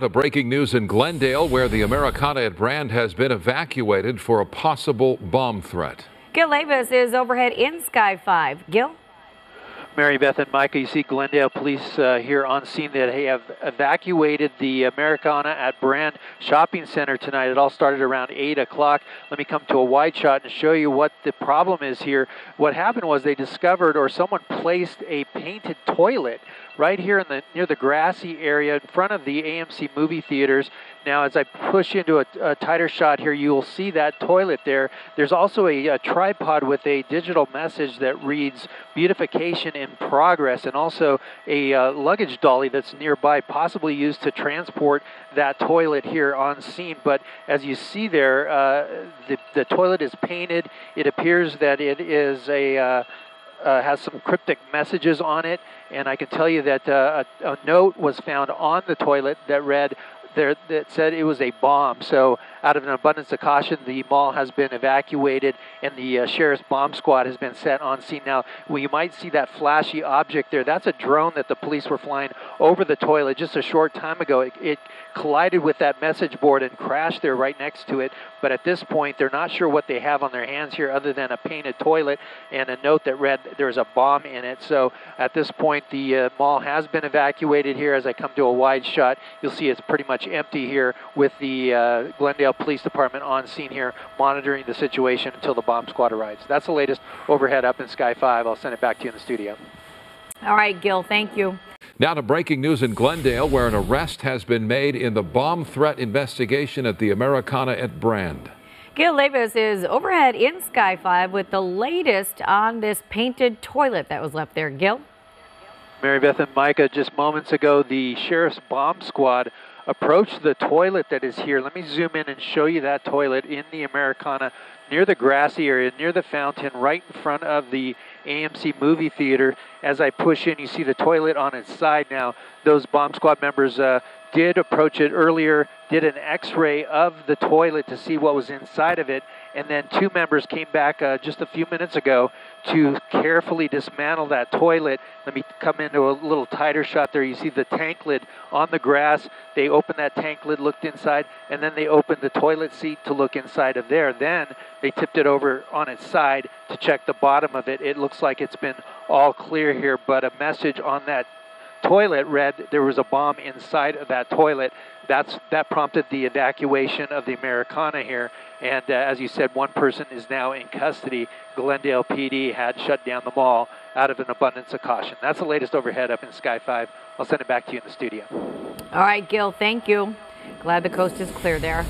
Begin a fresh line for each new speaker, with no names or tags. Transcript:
The breaking news in Glendale, where the Americana at Brand has been evacuated for a possible bomb threat.
Gil Leyvas is overhead in Sky 5. Gil?
Mary Beth and Micah, you see Glendale police uh, here on scene that have evacuated the Americana at Brand Shopping Center tonight. It all started around 8 o'clock. Let me come to a wide shot and show you what the problem is here. What happened was they discovered or someone placed a painted toilet right here in the near the grassy area in front of the AMC movie theaters. Now, as I push into a, a tighter shot here, you will see that toilet there. There's also a, a, tripod with a digital message that reads beautification in progress and also a uh, luggage dolly that's nearby, possibly used to transport that toilet here on scene. But as you see there, uh, the, the toilet is painted. It appears that it is a uh, uh, has some cryptic messages on it, and I can tell you that uh, a, a, note was found on the toilet that read, there that said it was a bomb. So, out of an abundance of caution, the mall has been evacuated and the uh, sheriff's bomb squad has been set on scene. Now, you might see that flashy object there. That's a drone that the police were flying over the toilet just a short time ago. It, it collided with that message board and crashed there right next to it. But at this point, they're not sure what they have on their hands here other than a painted toilet and a note that read there's a bomb in it. So, at this point, the uh, mall has been evacuated here. As I come to a wide shot, you'll see it's pretty much empty here with the uh, Glendale Police Department on scene here monitoring the situation until the bomb squad arrives. That's the latest overhead up in Sky 5. I'll send it back to you in the studio.
All right, Gil, thank you.
Now to breaking news in Glendale, where an arrest has been made in the bomb threat investigation at the Americana at Brand.
Gil Leyvas is overhead in Sky 5 with the latest on this painted toilet that was left there. Gil?
Mary Beth and Micah, just moments ago, the sheriff's bomb squad approached the toilet that is here. Let me zoom in and show you that toilet in the Americana near the grassy area, near the fountain, right in front of the AMC movie theater. As I push in, you see the toilet on its side now. Those bomb squad members uh, did approach it earlier, did an x-ray of the toilet to see what was inside of it, and then two members came back uh, just a few minutes ago to carefully dismantle that toilet. Let me come into a little tighter shot there. You see the tank lid on the grass. They opened that tank lid, looked inside, and then they opened the toilet seat to look inside of there. Then they tipped it over on its side to check the bottom of it. It looks like it's been all clear here, but a message on that toilet read there was a bomb inside of that toilet. That's that prompted the evacuation of the Americana here. And uh, as you said, one person is now in custody. Glendale PD had shut down the mall out of an abundance of caution. That's the latest overhead up in Sky 5. I'll send it back to you in the studio.
All right, Gil, thank you. Glad the coast is clear there.